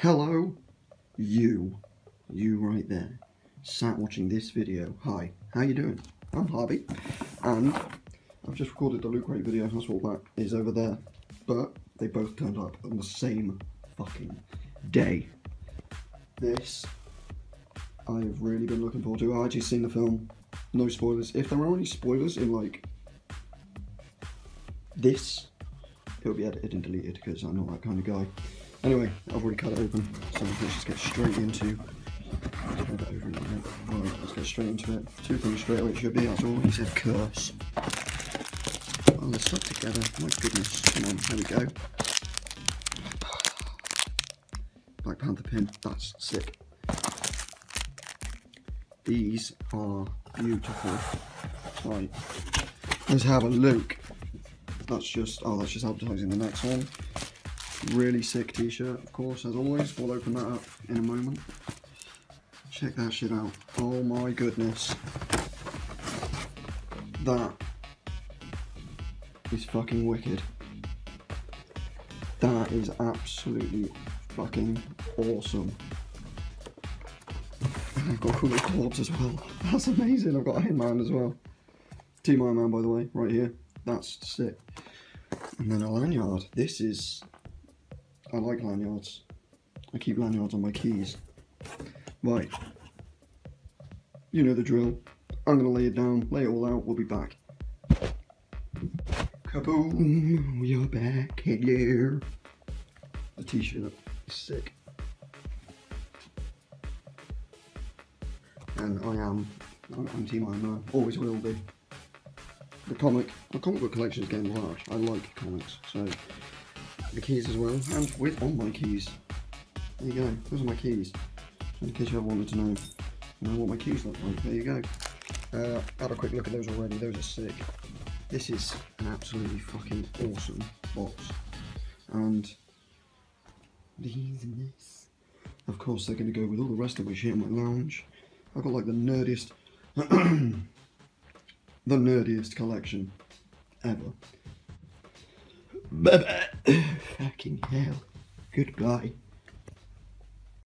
Hello, you, you right there, sat watching this video. Hi, how you doing? I'm Harby, and I've just recorded the Loot Crate video. That's what that is over there. But they both turned up on the same fucking day. This I've really been looking forward to. I've actually seen the film. No spoilers. If there are any spoilers in like this, it'll be edited and deleted because I'm not that kind of guy. Anyway, I've already cut it open, so let's just get straight into. It let's get straight into it. Two things straight away it should be. That's all. He said curse. Oh, they're stuck together. My goodness. Come on, here we go. Black Panther pin. That's sick. These are beautiful. Right. Let's have a look. That's just, oh, that's just advertising the next one. Really sick t-shirt, of course, as always. We'll open that up in a moment. Check that shit out. Oh my goodness. That is fucking wicked. That is absolutely fucking awesome. And I've got cooler clubs as well. That's amazing. I've got a Man as well. Team Iron Man, by the way, right here. That's sick. And then a lanyard. This is I like lanyards. I keep lanyards on my keys. Right. You know the drill. I'm going to lay it down, lay it all out, we'll be back. Kaboom, we are back, here. The t-shirt is sick. And I am, I'm Team Iron Man, always will be. The comic, My comic book collection is getting large. I like comics, so the keys as well, and with on my keys. There you go, those are my keys. In case you ever wanted to know, know what my keys look like, there you go. Uh, had a quick look at those already, those are sick. This is an absolutely fucking awesome box. And these and this. Of course they're going to go with all the rest of my shit in my lounge. I've got like the nerdiest, the nerdiest collection ever. Fucking hell. Goodbye.